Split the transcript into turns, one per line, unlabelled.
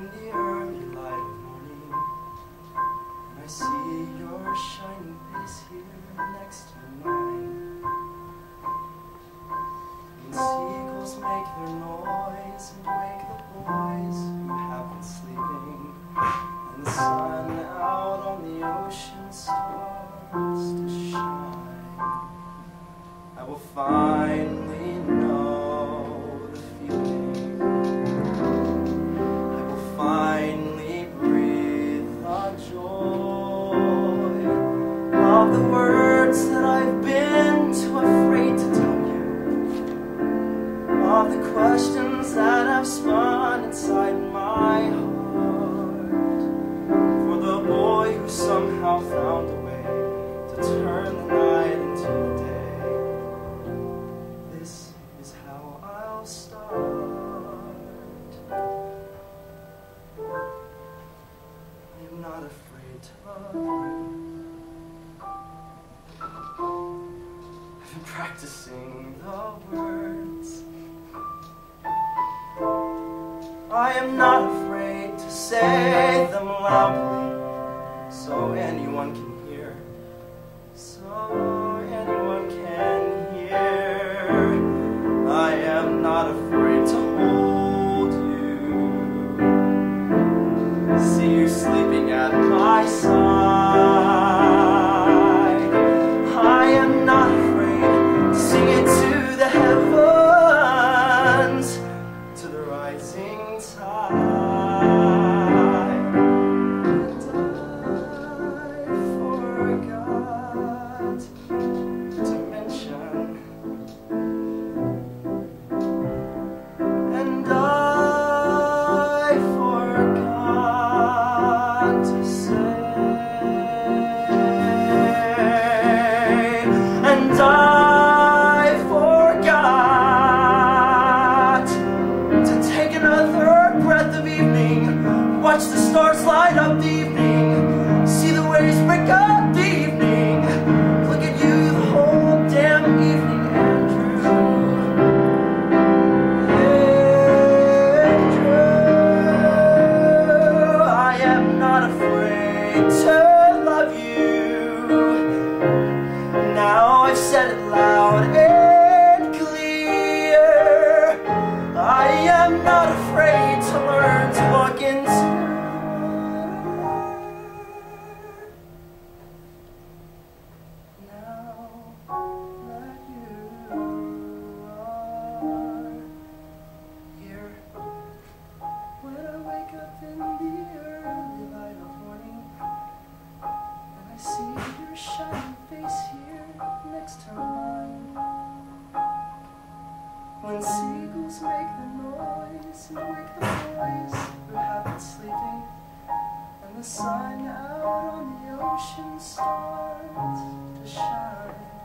in the early light of morning. And I see your shining face here next to mine. And seagulls make their noise and wake the boys who have been sleeping. And the sun out on the ocean starts to shine. I will find the words that I've been too afraid to tell you. Of the questions that have spun inside my heart. For the boy who somehow found a way to turn the night into the day. This is how I'll start. I am not afraid to love you. I've been practicing the words. I am not afraid to say them loudly so anyone can hear. So anyone can hear. I am not afraid to hold you. See you sleeping at my side. Forgot to mention. And I forgot to say, and I forgot to take another to love you. Now I've said it loud When seagulls make the noise and wake the boys who have been sleeping, and the sun out on the ocean starts to shine.